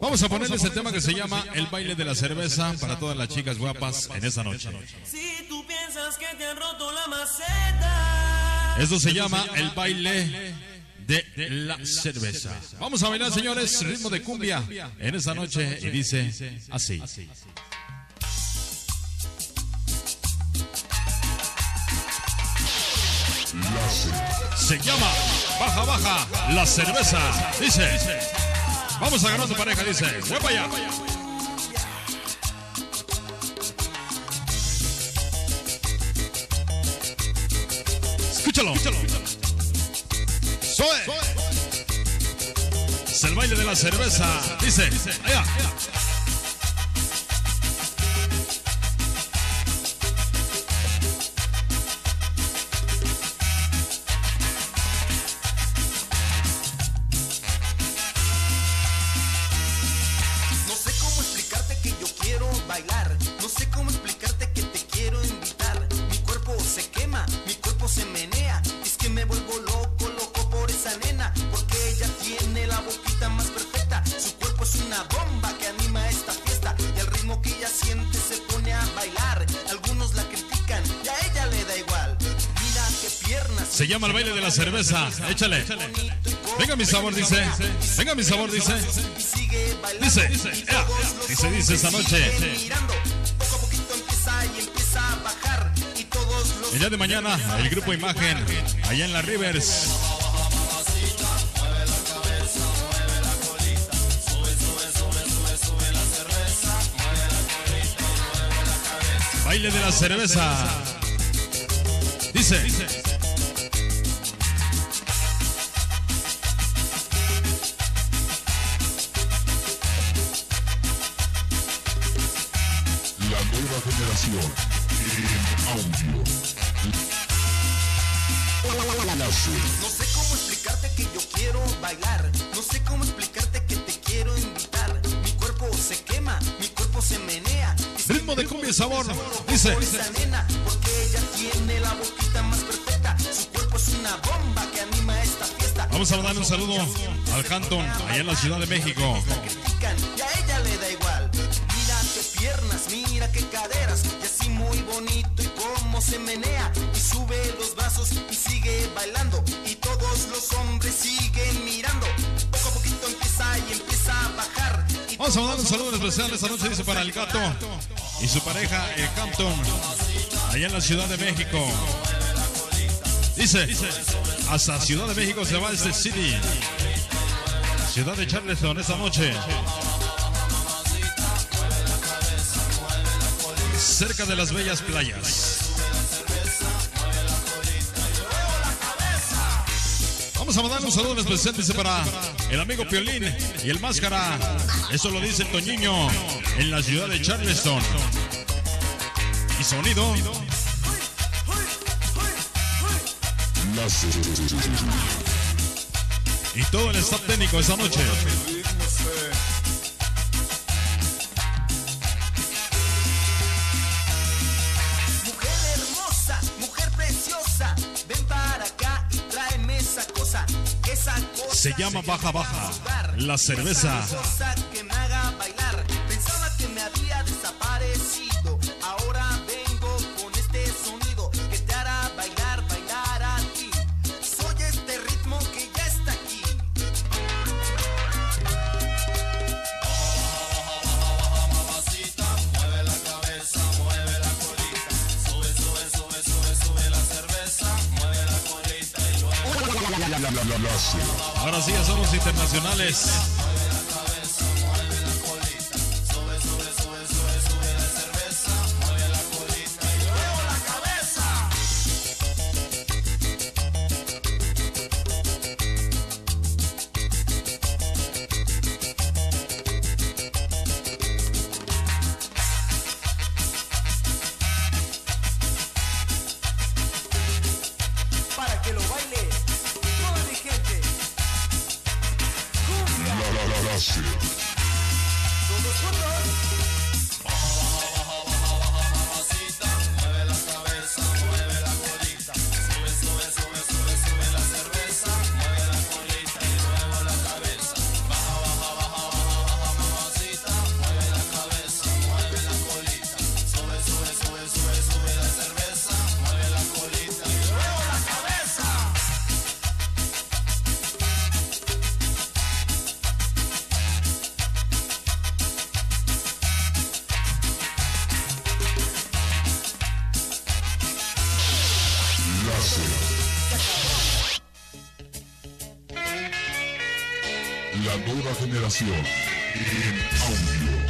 Vamos a ponerle ese tema que se llama El baile de la cerveza para todas las chicas guapas en esta noche. Si tú piensas que te han roto la maceta. Esto se llama El baile de la cerveza. Vamos a bailar, señores, ritmo de cumbia en esta noche y dice así. Se llama Baja Baja la cerveza. Dice. Vamos a ganar tu pareja, dice. Voy para allá. Escúchalo. Soy. Es el baile de la cerveza. Dice. Allá. Se llama el baile de la cerveza. Échale. Venga mi sabor, dice. Venga mi sabor, dice. Dice. Dice, dice esta noche. El día de mañana, el grupo Imagen, allá en la Rivers. Baile de la cerveza. Dice. Nueva generación en audio. No sé cómo explicarte que yo quiero bailar. No sé cómo explicarte que te quiero invitar. Mi cuerpo se quema, mi cuerpo se menea. Ritmo de cumbia y sabor. Dice. nena, porque ella tiene la boquita más perfecta. Su cuerpo es una bomba que anima esta fiesta. Vamos a darle un saludo al Canton, allá en la Ciudad de México. Qué caderas. Y así muy bonito y cómo se menea. Y sube los brazos y sigue bailando. Y todos los hombres siguen mirando. Poco a poquito empieza y empieza a bajar. Y Vamos a mandar un saludo especial esta noche, dice para el gato y su pareja, el Canton, allá en la Ciudad de México. Dice, hasta Ciudad de México se va este City. Ciudad de Charleston esta noche. Cerca de las bellas playas. Vamos a mandar un saludo especial, dice para el amigo Piolín y el Máscara. Eso lo dice Toñiño en la ciudad de Charleston. Y sonido. Y todo el staff técnico esta noche. Se llama Baja Baja, la cerveza. Ahora sí, somos internacionales. La, La nueva generación en audio.